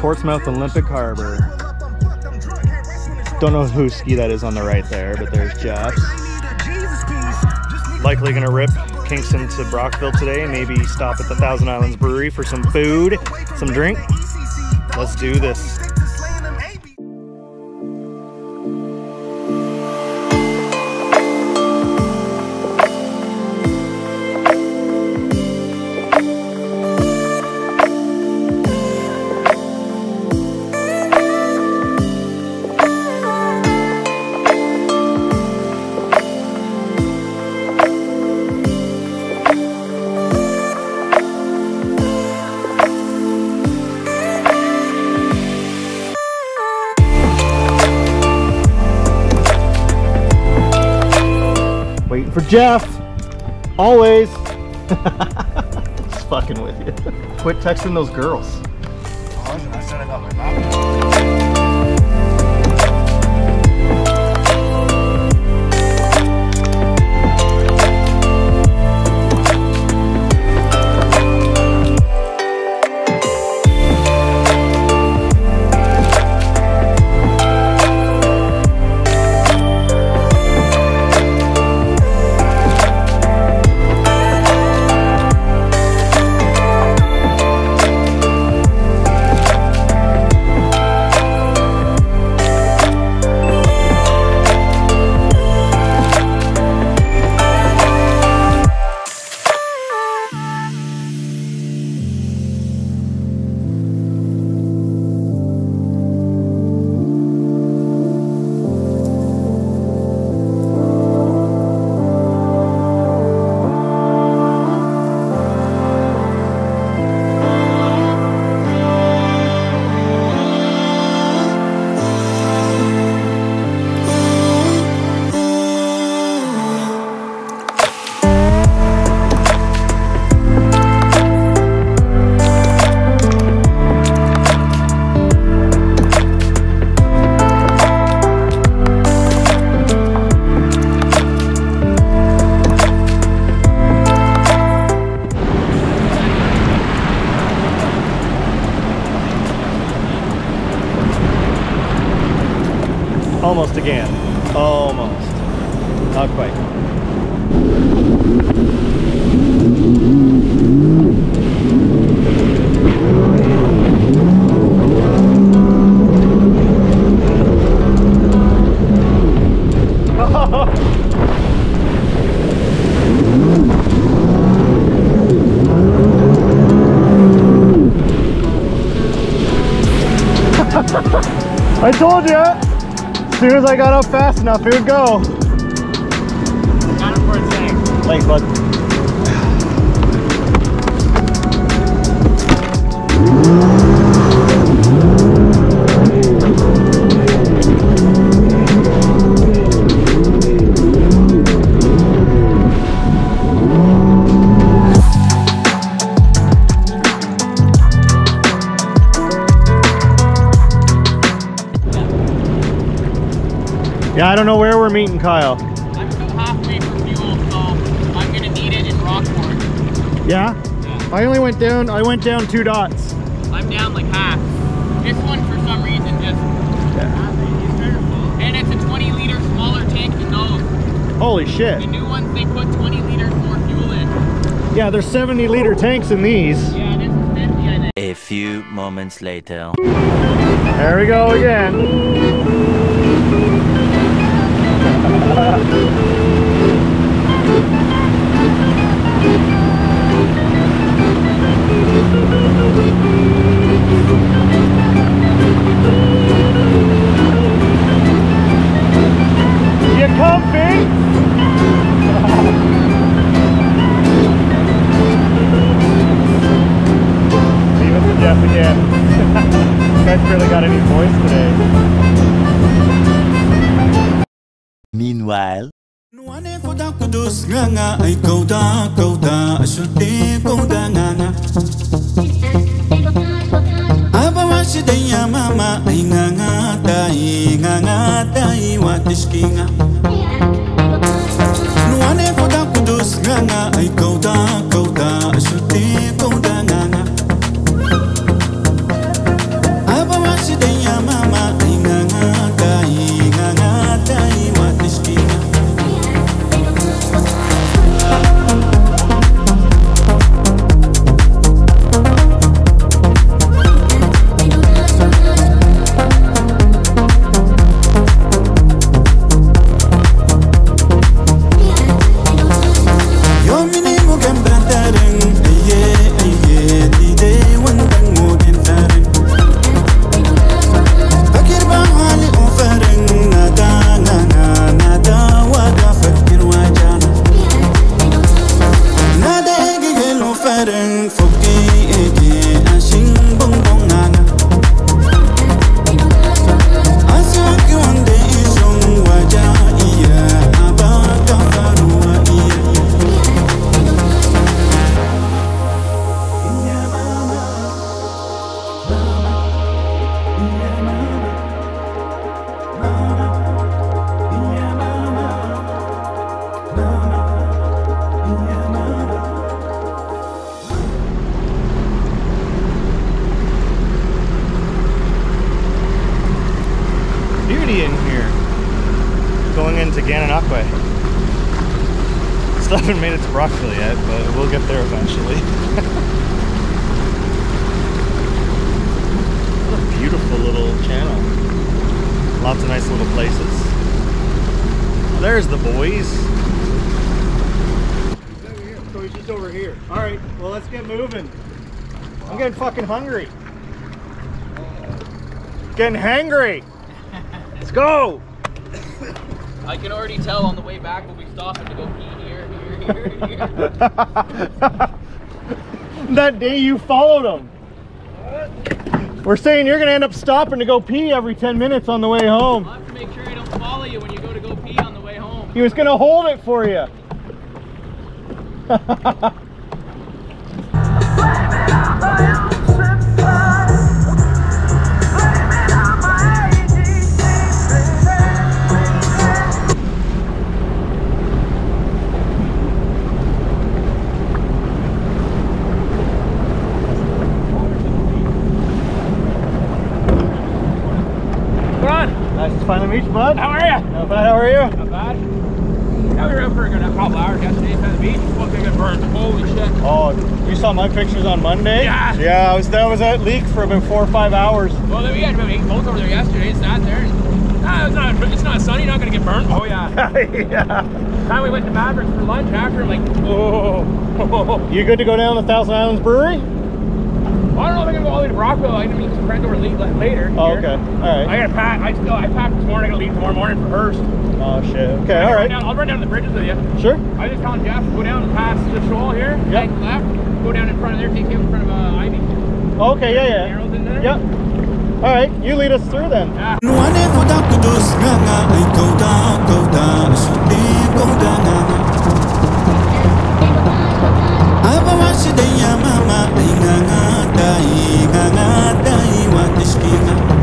Portsmouth Olympic Harbor. Don't know whose ski that is on the right there, but there's Jeff's. Likely gonna rip Kingston to Brockville today. Maybe stop at the Thousand Islands Brewery for some food, some drink. Let's do this. Jeff. Always. Just fucking with you. Quit texting those girls. I I got up fast enough, it would go. Got him for a second. Thanks, bud. Yeah, I don't know where we're meeting Kyle. I'm still halfway for fuel, so I'm gonna need it in Rockport. Yeah? I only went down, I went down two dots. I'm down like half. This one, for some reason, just. And it's a 20 liter smaller tank than those. Holy shit. The new ones, they put 20 liters more fuel in. Yeah, there's 70 liter tanks in these. Yeah, this is 50, I think. A few moments later. There we go again. Leave it to Jeff again. you guys barely got any voice today. Meanwhile. Nuane foda kudus nganga ay kauda kauda asyute kauda nganga Aba wasidaya mama ay nganga dai nganga dai watiskinga Nuane foda kudus nganga ay kauda kauda getting fucking hungry. Getting hangry. Let's go. I can already tell on the way back we'll be stopping to go pee here, here, here, here. that day you followed him. We're saying you're gonna end up stopping to go pee every 10 minutes on the way home. I'll have to make sure I don't follow you when you go to go pee on the way home. He was gonna hold it for you. you, bud. How are you? Not bad, how are you? Not bad. Yeah, we were out for a good couple hours yesterday at the beach. To get burned. Holy shit. Oh, you saw my pictures on Monday? Yeah. Yeah, I was that was at leak for about four or five hours. Well, then we had about eight boats over there yesterday. Sat there. And, nah, it's not. It's not sunny. Not gonna get burnt. Oh yeah. yeah. Time we went to Mavericks for lunch after, like, oh. You good to go down to Thousand Islands Brewery? I don't know if I'm gonna go all the way to Brockville. I'm gonna meet some friends over le- later. Oh, here. okay. All right. I gotta pack. I still. I packed this morning. I gotta leave tomorrow morning for Hearst. Oh shit. Okay, alright. I'll run down- I'll run down the bridges with you. Sure. I was just telling Jeff, go down past the shoal here, Yep. take left, go down in front of there, take you in front of uh, Ivy. Okay, yeah, yeah. Arrows in there. Yep. All right, you lead us through then. Yeah. Nuane foda kudus nganga ay kauda kauda asyuti kauda nganga Aba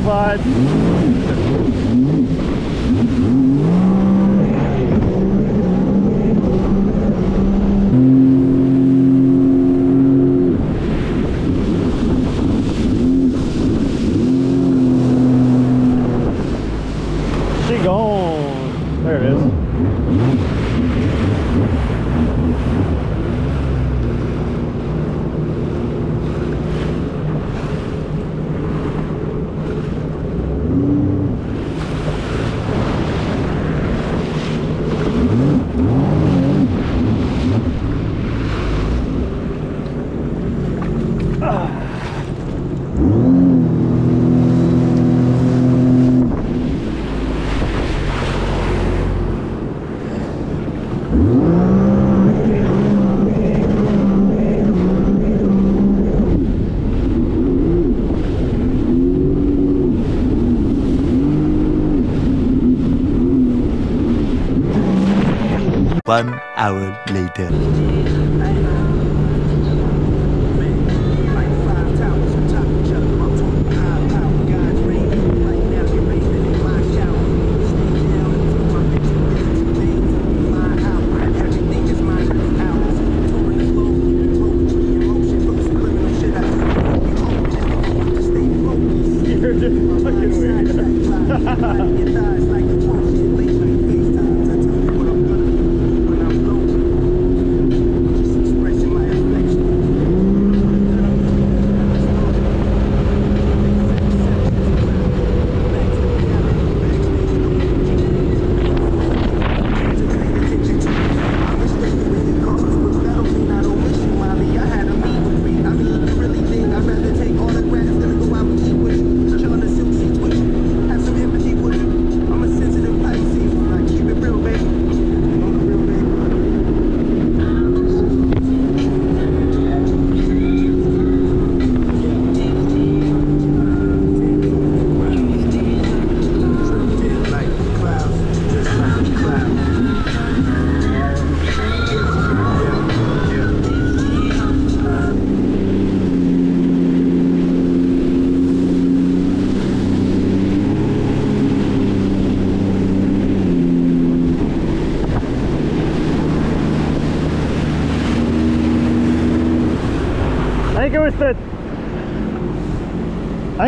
Yeah, bud. She gone. There it is. One hour later.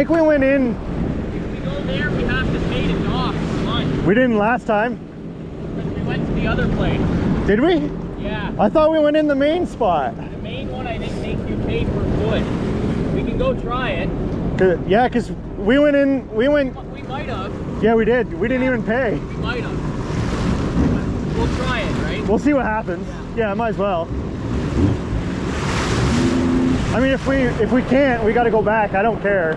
Think we went in. If we go there, we have to stay to dock for lunch. We didn't last time. We went to the other place. Did we? Yeah. I thought we went in the main spot. The main one, I think, makes you pay per foot. We can go try it. 'Cause- yeah, because we went in. We went. We might have. Yeah, we did. We didn't even pay. We might have. We'll try it, right? We'll see what happens. Yeah, might as well. I mean, if we if we can't, we got to go back. I don't care.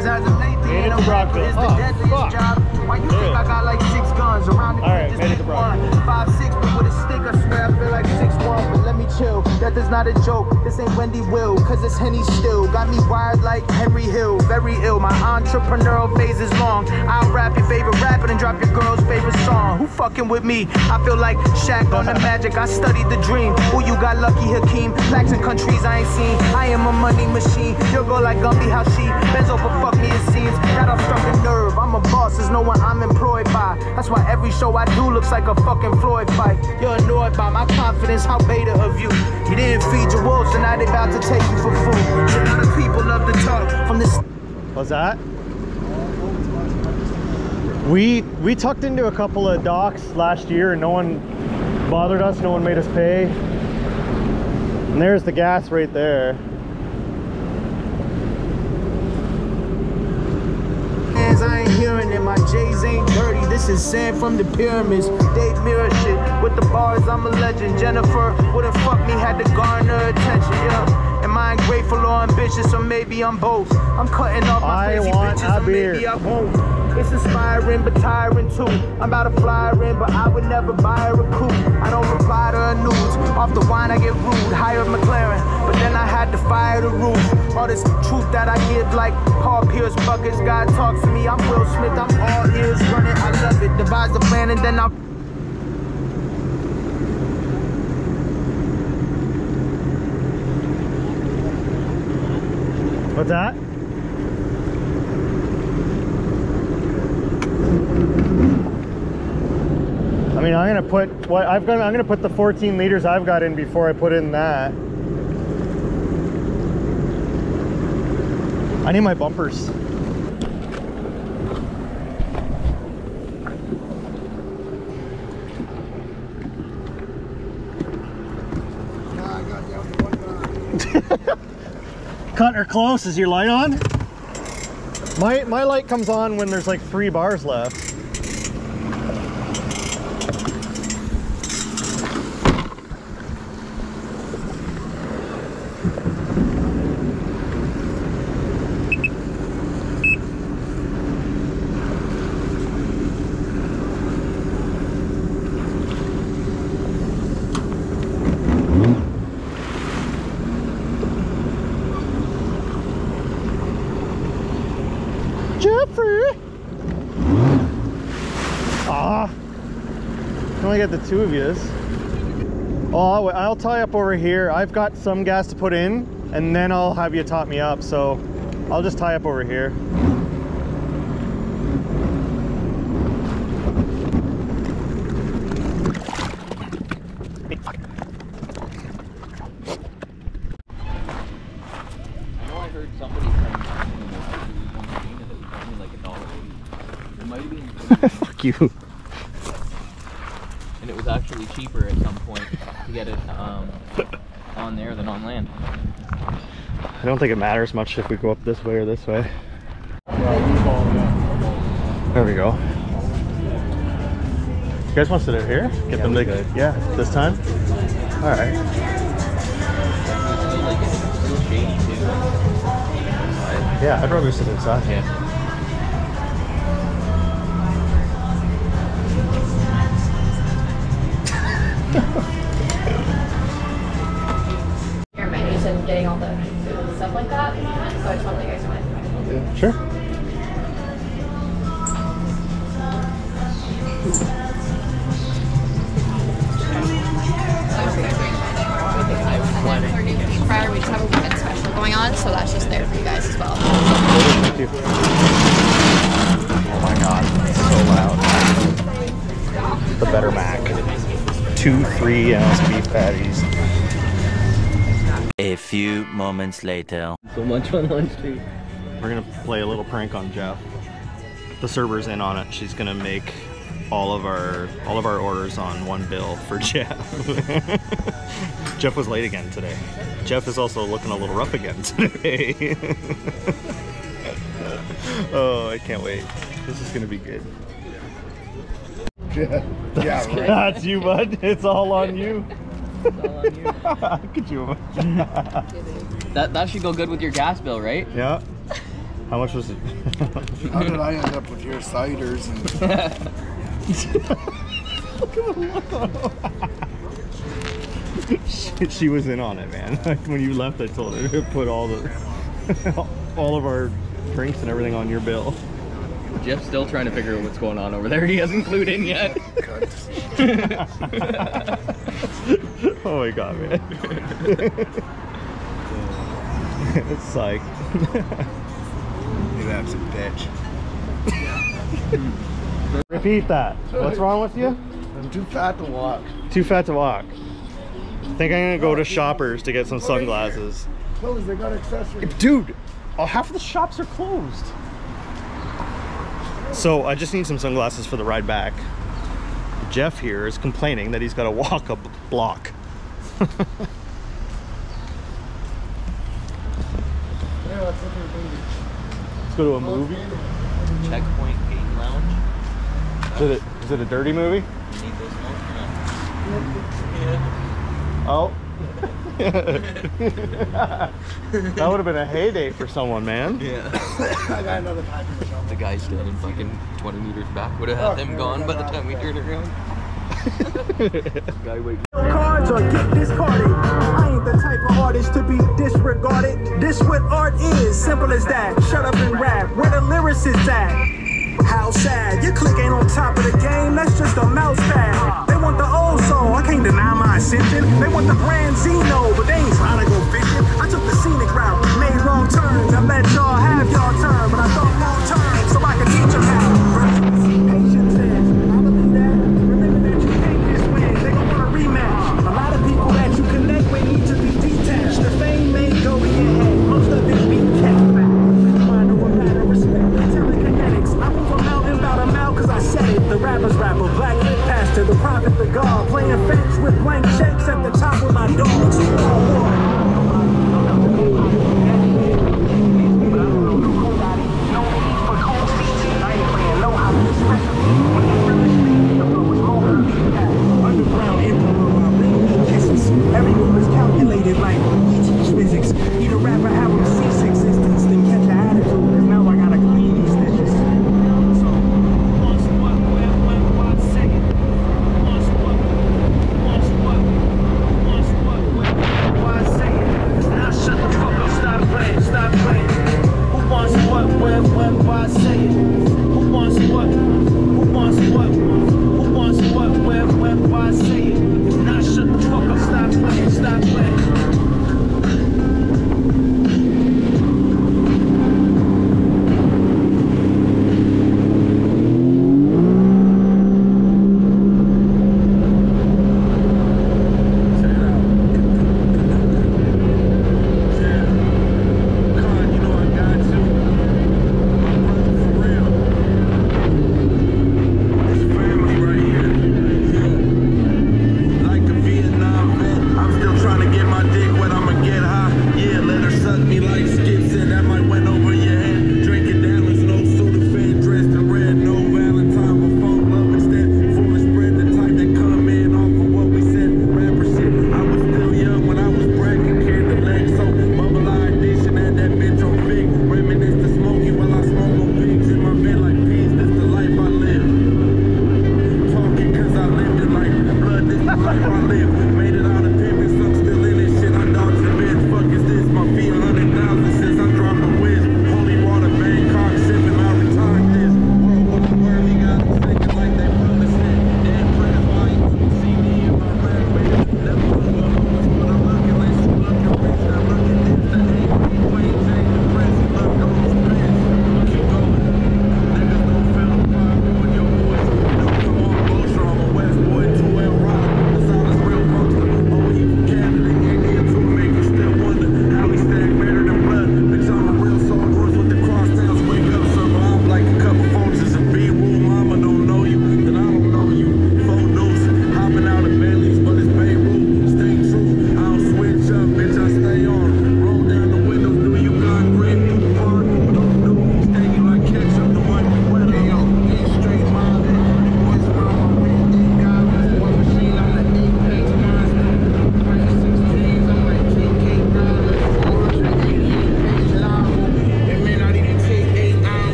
Because as of 19 it's, it's the deadliest job why you think I got like six guns around the right, just to one. Five six, but with a stick, I swear I feel like six one. But let me chill. Death is not a joke. This ain't Wendy Will, cause it's Henny still. Got me wired like Henry Hill. Very ill. My entrepreneurial phase is long. I'll rap your favorite rapper and drop your girl's favorite song. Who fucking with me? I feel like Shaq on the magic. I studied the dream. Who you got lucky, Hakeem? Blacks in countries I ain't seen. I am a money machine. You'll go like Gumby, how she bends over, fuck me, it seems. That struck a nerve. I'm a boss, there's no one I'm employed by. That's why every show I do looks like a fucking Floyd fight. You're annoyed by my confidence, how beta of you. You didn't feed your wolves, so now they about to take you for food. A lot of people love to talk from this. What's that? We we tucked into a couple of docks last year and no one bothered us, no one made us pay. And there's the gas right there. hands, I ain't hearing it. My J's ain't dirty. This is sand from the pyramids. Date mirror shit. With the bars, I'm a legend. Jennifer wouldn't fuck me, had to garner attention. Yeah. Am I ungrateful or ambitious, or maybe I'm both? I'm cutting off my I crazy want bitches, or maybe. I won't. It's inspiring but tiring too. I'm about to fly in, but I would never buy a coupe. I don't reply to her nudes. Off the wine, I get rude. Hire McLaren, but then I had to fire the roof. All this truth that I give, like Paul Pierce buckets. God talks to me. I'm Will Smith. I'm all ears running. I love it. Devise the plan and then I'll. What's that? I mean, I'm gonna put what I've got. I'm gonna put the 14 liters I've got in before I put in that. I need my bumpers. Cut or close, is your light on? My my light comes on when there's like three bars left. I only got the two of you. Oh, I'll, I'll tie up over here. I've got some gas to put in, and then I'll have you top me up. So I'll just tie up over here. I know cheaper at some point to get it um, on there than on land. I don't think it matters much if we go up this way or this way. There we go. You guys want to sit out here? Get them to, yeah, this time? All right. Still like it's still shady too. Yeah, I'd rather sit inside. Yeah. Your menus and getting all the food and stuff like that. So I just want to let you guys know. Sure. For new beef fryer, we just have a weekend special going on, so that's just there for you guys as well. Thank you. Oh my god, it's so loud. The Better Mac. Two three ounce beef patties. A few moments later. So much on lunch too. We're gonna play a little prank on Jeff. The server's in on it. She's gonna make all of our all of our orders on one bill for Jeff. Jeff was late again today. Jeff is also looking a little rough again today. oh, I can't wait. This is gonna be good. Yeah, yeah, right. That's you, bud. It's all on you. All on you. Could you imagine? That that should go good with your gas bill, right? Yeah. How much was it? How did I end up with your ciders and she, she was in on it, man. Like when you left, I told her to put all the all of our drinks and everything on your bill. Jeff's still trying to figure out what's going on over there. He hasn't clued in yet. oh my god, man. it's psych. you that's a bitch. Repeat that. What's wrong with you? I'm too fat to walk. Too fat to walk. I think I'm gonna go to Shoppers to get some sunglasses. Fellas, they got accessories. Dude, oh, half of the shops are closed. So I just need some sunglasses for the ride back. Jeff here is complaining that he's got to walk a block. Yeah, that's what they're doing. Let's go to a movie. Checkpoint Game Lounge. Is it, is it a dirty movie? You need those smoke? Oh. That would have been a heyday for someone, man. Yeah. I got another package. the guy standing fucking 20 meters back would have had oh, them gone by the time we turned around. guy waiting. cards or get discarded. I ain't the type of artist to be disregarded. This what art is, simple as that. Shut up and rap, where the lyricists at? How sad, your click ain't on top of the game, that's just a mouse pad. Want the old soul, I can't deny my ascension. They want the brand Zeno, but they ain't trying to go fishing. I took the scenic route, made wrong turns. I let y'all have y'all turn, but I thought long term, so I could teach them how. Playing fetch with blank checks at the top with my dogs.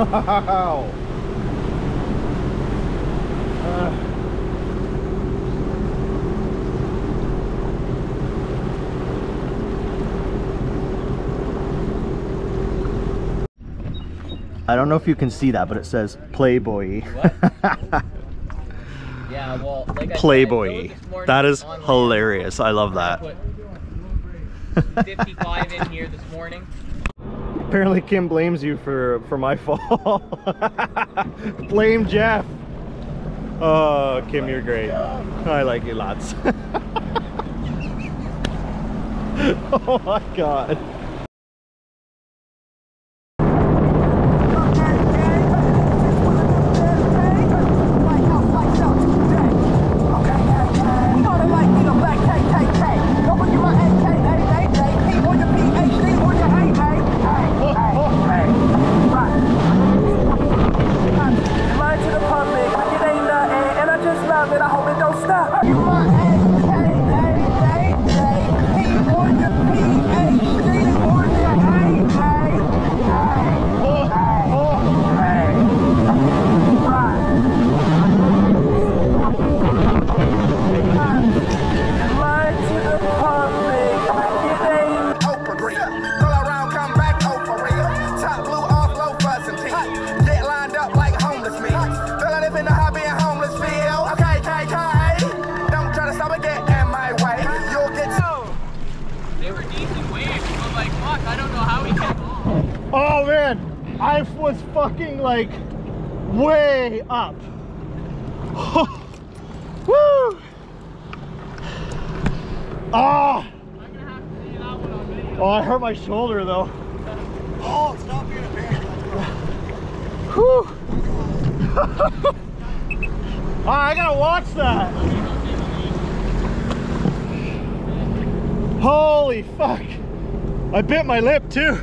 Wow. I don't know if you can see that, but it says Playboy. Yeah, well, like I said, I Playboy. rode this morning That is hilarious. I love I that. put 55 in here this morning. Apparently Kim blames you for for my fall. Blame Jeff. Oh, Kim, you're great. I like you lots. oh my god. My shoulder though. Oh, stop being a. Whew. oh, I gotta watch that. Holy fuck. I bit my lip too.